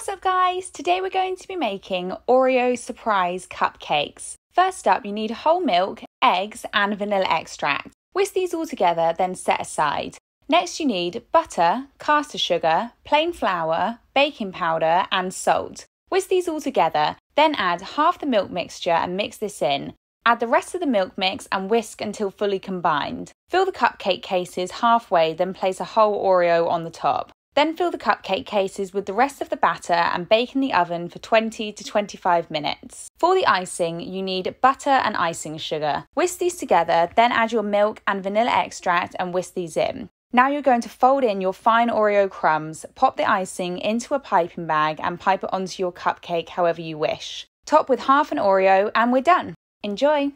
What's up guys? Today we're going to be making Oreo surprise cupcakes. First up you need whole milk, eggs and vanilla extract. Whisk these all together then set aside. Next you need butter, caster sugar, plain flour, baking powder and salt. Whisk these all together, then add half the milk mixture and mix this in. Add the rest of the milk mix and whisk until fully combined. Fill the cupcake cases halfway, then place a whole Oreo on the top. Then fill the cupcake cases with the rest of the batter and bake in the oven for 20 to 25 minutes. For the icing, you need butter and icing sugar. Whisk these together, then add your milk and vanilla extract and whisk these in. Now you're going to fold in your fine Oreo crumbs, pop the icing into a piping bag and pipe it onto your cupcake however you wish. Top with half an Oreo and we're done. Enjoy!